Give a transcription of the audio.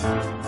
Peace.